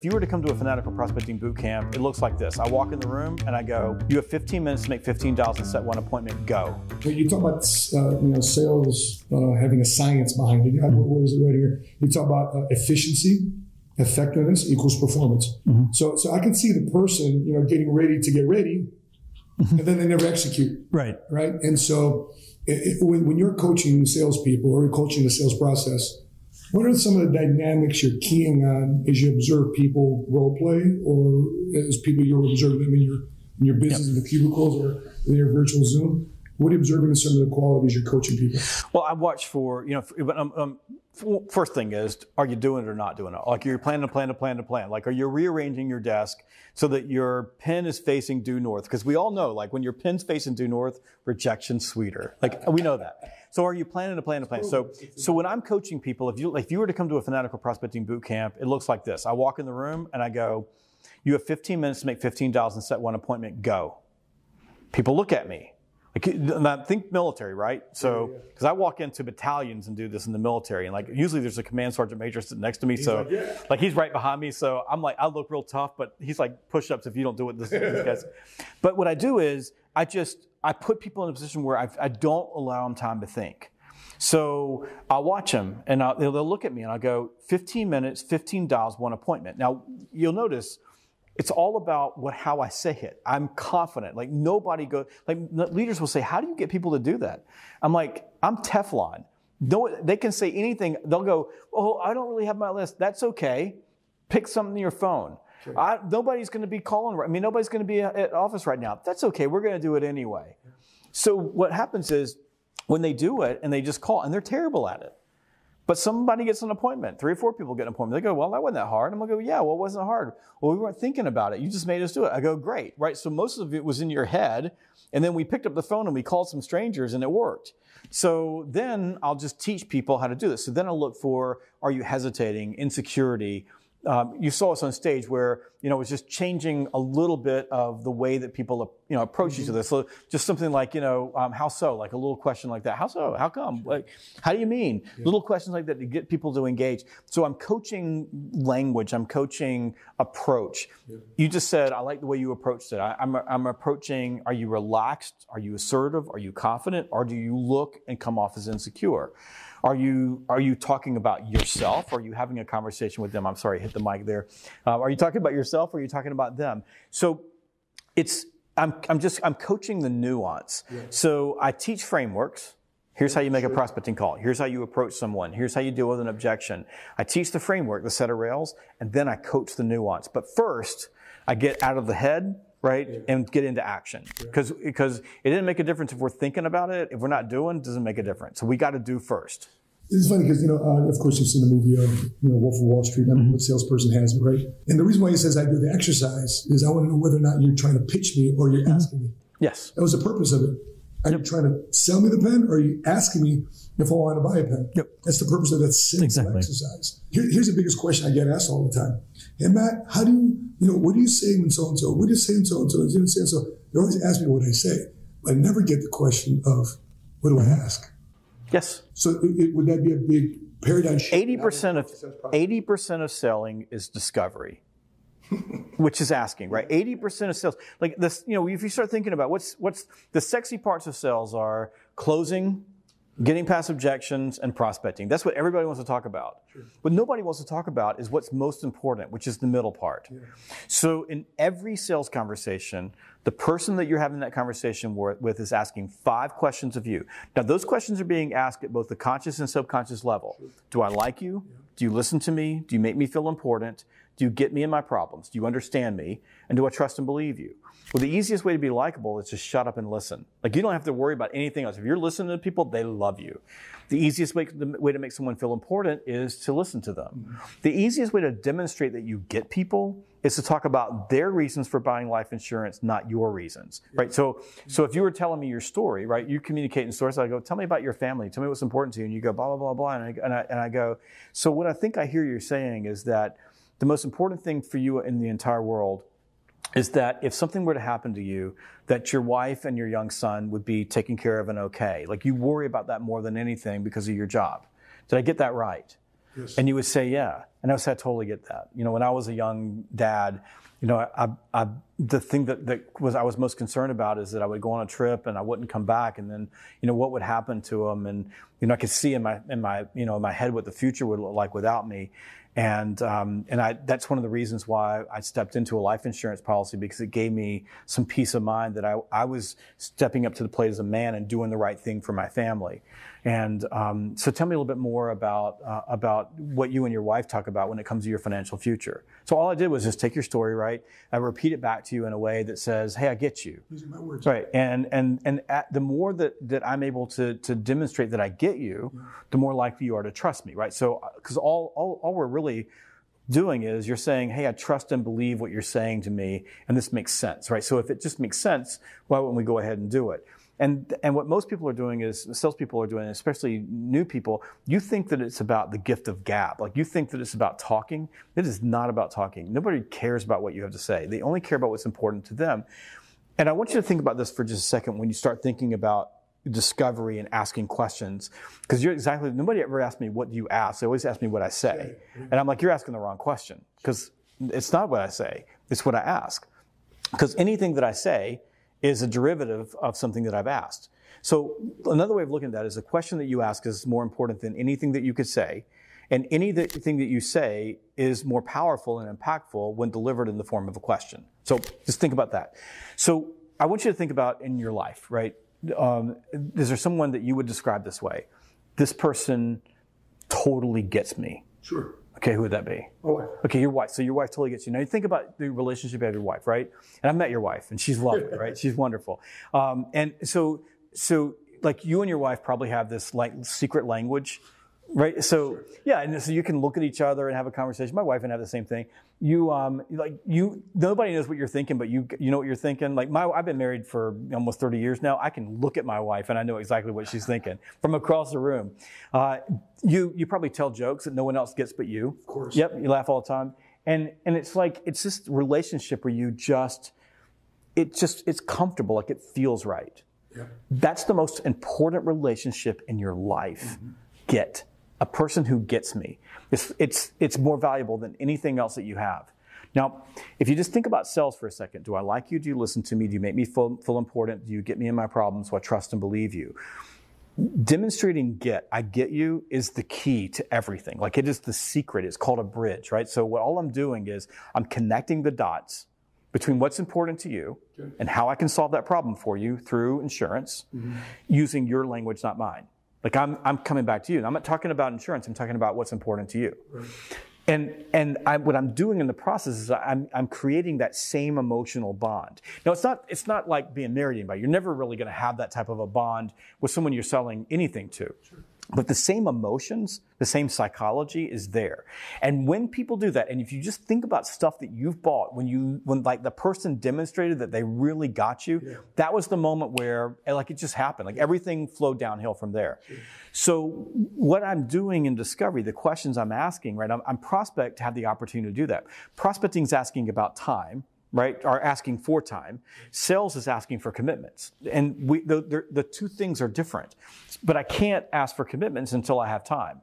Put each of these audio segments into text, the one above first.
If you were to come to a fanatical prospecting boot camp, it looks like this. I walk in the room and I go, "You have 15 minutes to make 15 dollars and set one appointment. Go." You talk about uh, you know sales uh, having a science behind it. Mm-hmm. What is it right here? You talk about uh, efficiency, effectiveness equals performance. Mm-hmm. So, so I can see the person you know getting ready to get ready, and then they never execute. Right. Right. And so, it, it, when, when you're coaching salespeople or you're coaching the sales process what are some of the dynamics you're keying on as you observe people role play, or as people you're observing them in your in your business yep. in the cubicles or in your virtual Zoom? What are you observing in some of the qualities you're coaching people? Well, I watch for you know. Um, um, first thing is, are you doing it or not doing it? Like you're planning to plan to plan to plan. Like are you rearranging your desk so that your pen is facing due north? Because we all know, like when your pen's facing due north, rejection sweeter. Like we know that. So are you planning to plan to plan? So, so when I'm coaching people, if you if you were to come to a fanatical prospecting boot camp, it looks like this. I walk in the room and I go, "You have 15 minutes to make 15 dollars and set one appointment. Go." People look at me. Like, think military, right? So, because I walk into battalions and do this in the military, and like usually there's a command sergeant major sitting next to me, he's so like, yeah. like, he's right behind me. So I'm like, I look real tough, but he's like push-ups if you don't do it. This, this guys. But what I do is I just I put people in a position where I've, I, do not allow them time to think. So I'll watch them and I'll, they'll look at me and I'll go, 15 minutes, $15, one appointment. Now, you'll notice it's all about what, how I say it. I'm confident. Like nobody go, like leaders will say, how do you get people to do that? I'm like, I'm Teflon. No, they can say anything. They'll go, oh, I don't really have my list. That's okay. Pick something in your phone. Sure. I, nobody's going to be calling. I mean, nobody's going to be at office right now. That's okay. We're going to do it anyway. So what happens is when they do it and they just call and they're terrible at it. But somebody gets an appointment. Three or four people get an appointment. They go, well, that wasn't that hard. I'm going to go, yeah, well, it wasn't hard. Well, we weren't thinking about it. You just made us do it. I go, great, right? So most of it was in your head. And then we picked up the phone and we called some strangers and it worked. So then I'll just teach people how to do this. So then I'll look for, are you hesitating, insecurity, um, you saw us on stage where you know it was just changing a little bit of the way that people you know approach mm-hmm. each other. So just something like you know um, how so, like a little question like that. How so? How come? Like how do you mean? Yeah. Little questions like that to get people to engage. So I'm coaching language. I'm coaching approach. Yeah. You just said I like the way you approached it. I, I'm I'm approaching. Are you relaxed? Are you assertive? Are you confident? Or do you look and come off as insecure? Are you are you talking about yourself? Are you having a conversation with them? I'm sorry, hit the mic there. Uh, are you talking about yourself? or Are you talking about them? So it's I'm I'm just I'm coaching the nuance. Yeah. So I teach frameworks. Here's how you make a prospecting call. Here's how you approach someone. Here's how you deal with an objection. I teach the framework, the set of rails, and then I coach the nuance. But first, I get out of the head right? Yeah. And get into action. Because yeah. because it didn't make a difference if we're thinking about it. If we're not doing, it doesn't make a difference. So we got to do first. It's funny because you know, uh, of course, you've seen the movie of you know Wolf of Wall Street. I mean, what salesperson has it, right? And the reason why he says I do the exercise is I want to know whether or not you're trying to pitch me or you're mm-hmm. asking me. Yes, that was the purpose of it. Are yep. you trying to sell me the pen, or are you asking me if I want to buy a pen? Yep. That's the purpose of that simple exactly. exercise. Here, here's the biggest question I get asked all the time. Hey Matt, how do you, you know, what do you say when so and so? What do you say when so and so? What do You say so. They always ask me what I say, but I never get the question of what do I mm-hmm. ask? Yes. So it, it, would that be a big paradigm shift? Eighty percent of eighty percent of selling is discovery. which is asking, right? 80% of sales, like this, you know, if you start thinking about what's, what's the sexy parts of sales are closing, getting past objections, and prospecting. That's what everybody wants to talk about. Sure. What nobody wants to talk about is what's most important, which is the middle part. Yeah. So in every sales conversation, the person that you're having that conversation with is asking five questions of you. Now, those questions are being asked at both the conscious and subconscious level. Sure. Do I like you? Yeah. Do you listen to me? Do you make me feel important? Do you get me in my problems? Do you understand me? And do I trust and believe you? Well, the easiest way to be likable is to shut up and listen. Like you don't have to worry about anything else. If you're listening to people, they love you. The easiest way, the way to make someone feel important is to listen to them. The easiest way to demonstrate that you get people is to talk about their reasons for buying life insurance, not your reasons, right? So, so if you were telling me your story, right, you communicate in stories. I go, tell me about your family. Tell me what's important to you. And you go, blah, blah, blah, blah. And I, and I, and I go, so what I think I hear you saying is that the most important thing for you in the entire world is that if something were to happen to you, that your wife and your young son would be taken care of and okay. Like you worry about that more than anything because of your job. Did I get that right? Yes. And you would say, yeah. And I would say, I totally get that. You know, when I was a young dad, you know, I, I, the thing that, that was I was most concerned about is that I would go on a trip and I wouldn't come back, and then you know what would happen to them, and you know I could see in my in my you know in my head what the future would look like without me, and um, and I that's one of the reasons why I stepped into a life insurance policy because it gave me some peace of mind that I I was stepping up to the plate as a man and doing the right thing for my family, and um, so tell me a little bit more about uh, about what you and your wife talk about when it comes to your financial future. So all I did was just take your story, right? I repeat it back to you in a way that says, "Hey, I get you." These are my words. Right, and and and at, the more that that I'm able to to demonstrate that I get you, the more likely you are to trust me, right? So because all, all all we're really doing is you're saying, "Hey, I trust and believe what you're saying to me, and this makes sense," right? So if it just makes sense, why wouldn't we go ahead and do it? And, and what most people are doing is, salespeople are doing, especially new people, you think that it's about the gift of gab. Like you think that it's about talking. It is not about talking. Nobody cares about what you have to say. They only care about what's important to them. And I want you to think about this for just a second when you start thinking about discovery and asking questions. Because you're exactly, nobody ever asked me, what do you ask? They always ask me what I say. And I'm like, you're asking the wrong question. Because it's not what I say, it's what I ask. Because anything that I say is a derivative of something that I've asked. So another way of looking at that is the question that you ask is more important than anything that you could say. And anything that you say is more powerful and impactful when delivered in the form of a question. So just think about that. So I want you to think about in your life, right? Um, is there someone that you would describe this way? This person totally gets me. Sure. Okay, who would that be? My wife. Okay, your wife. So your wife totally gets you. Now you think about the relationship you have with your wife, right? And I've met your wife, and she's lovely, right? She's wonderful. Um, and so, so like you and your wife probably have this like secret language, right? So yeah, and so you can look at each other and have a conversation. My wife and I have the same thing. You um like you nobody knows what you're thinking, but you you know what you're thinking. Like my I've been married for almost 30 years now. I can look at my wife and I know exactly what she's thinking from across the room. Uh, you you probably tell jokes that no one else gets but you. Of course. Yep, you laugh all the time. And and it's like it's this relationship where you just it just it's comfortable, like it feels right. Yeah. That's the most important relationship in your life. Get a person who gets me. It's, it's, it's more valuable than anything else that you have. Now, if you just think about sales for a second, do I like you? Do you listen to me? Do you make me feel, feel important? Do you get me in my problems so I trust and believe you? Demonstrating get, I get you, is the key to everything. Like it is the secret. It's called a bridge, right? So what all I'm doing is I'm connecting the dots between what's important to you and how I can solve that problem for you through insurance mm-hmm. using your language, not mine. Like I'm, I'm coming back to you. And I'm not talking about insurance. I'm talking about what's important to you. And, and I, what I'm doing in the process is I'm, I'm creating that same emotional bond. Now, it's not, it's not like being married to anybody. You're never really going to have that type of a bond with someone you're selling anything to. But the same emotions, the same psychology is there. And when people do that, and if you just think about stuff that you've bought, when you, when like the person demonstrated that they really got you, that was the moment where, eh, like, it just happened. Like everything flowed downhill from there. So what I'm doing in discovery, the questions I'm asking, right? I'm, I'm prospect to have the opportunity to do that. Prospecting is asking about time right, are asking for time. Sales is asking for commitments. And we, the, the, the two things are different. But I can't ask for commitments until I have time.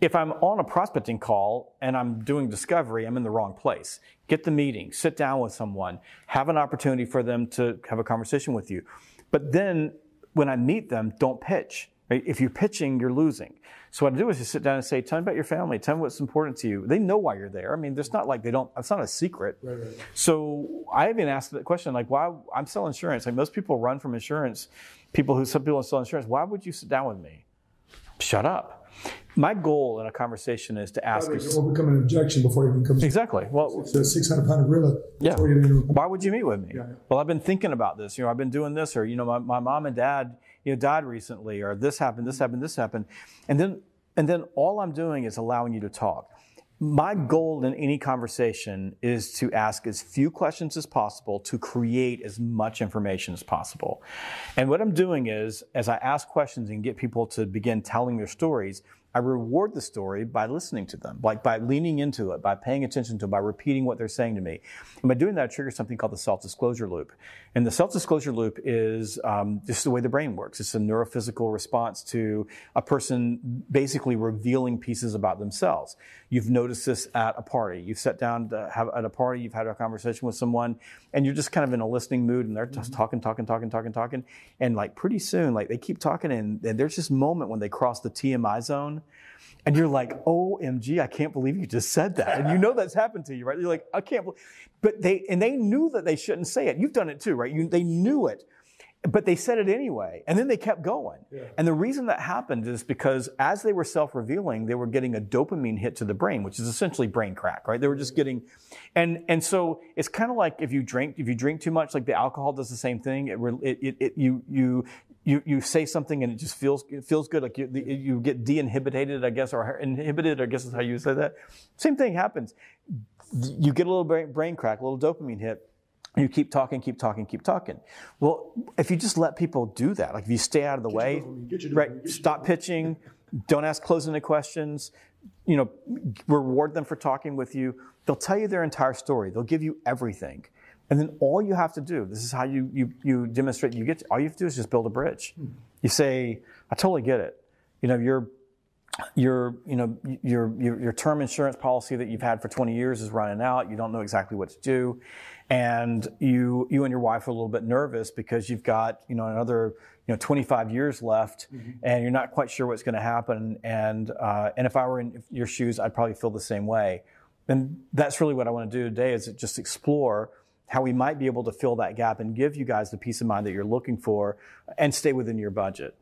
If I'm on a prospecting call and I'm doing discovery, I'm in the wrong place. Get the meeting, sit down with someone, have an opportunity for them to have a conversation with you. But then when I meet them, don't pitch. Right? If you're pitching, you're losing. So what I do is just sit down and say, tell me about your family. Tell me what's important to you. They know why you're there. I mean, there's not like they don't, it's not a secret. Right, right. So I even asked that question, like, why I'm selling insurance. Like most people run from insurance. People who some people sell insurance. Why would you sit down with me? Shut up. My goal in a conversation is to ask. It will become an objection before it even comes. exactly. Well, It's a 600 pound gorilla. Yeah. Before you get into why would you meet with me? Yeah. Well, I've been thinking about this. You know, I've been doing this, or you know, my, my mom and dad, you know, died recently, or this happened, this mm-hmm. happened, this happened, and then and then all I'm doing is allowing you to talk. My goal in any conversation is to ask as few questions as possible to create as much information as possible. And what I'm doing is, as I ask questions and get people to begin telling their stories, I reward the story by listening to them, like by leaning into it, by paying attention to it, by repeating what they're saying to me. And by doing that, I trigger something called the self-disclosure loop. And the self-disclosure loop is um, just the way the brain works. It's a neurophysical response to a person basically revealing pieces about themselves. You've noticed this at a party. You've sat down to have, at a party, you've had a conversation with someone, and you're just kind of in a listening mood, and they're just mm-hmm. talking, talking, talking, talking, talking, and like pretty soon, like they keep talking, and, and there's this moment when they cross the TMI zone and you're like, OMG, I can't believe you just said that. And you know that's happened to you, right? You're like, I can't believe. But they, and they knew that they shouldn't say it. You've done it too, right? You, they knew it. But they said it anyway. And then they kept going. Yeah. And the reason that happened is because as they were self revealing, they were getting a dopamine hit to the brain, which is essentially brain crack, right? They were just mm-hmm. getting, and, and so it's kind of like if you drink, if you drink too much, like the alcohol does the same thing. It, it, it, it you, you, you, you say something and it just feels it feels good like you, you get de-inhibited I guess or inhibited I guess is how you say that. Same thing happens. You get a little brain, brain crack a little dopamine hit you keep talking keep talking keep talking. Well if you just let people do that like if you stay out of the get way right stop pitching don't ask closing questions you know reward them for talking with you. They'll tell you their entire story. They'll give you everything and then all you have to do, this is how you, you, you demonstrate you get, to, all you have to do is just build a bridge. Hmm. You say, I totally get it. You know, your, your, you know, your, your, your term insurance policy that you've had for 20 years is running out. You don't know exactly what to do. And you, you and your wife are a little bit nervous because you've got, you know, another, you know, 25 years left mm-hmm. and you're not quite sure what's going to happen. And, uh, and if I were in your shoes, I'd probably feel the same way. And that's really what I want to do today is just explore how we might be able to fill that gap and give you guys the peace of mind that you're looking for and stay within your budget.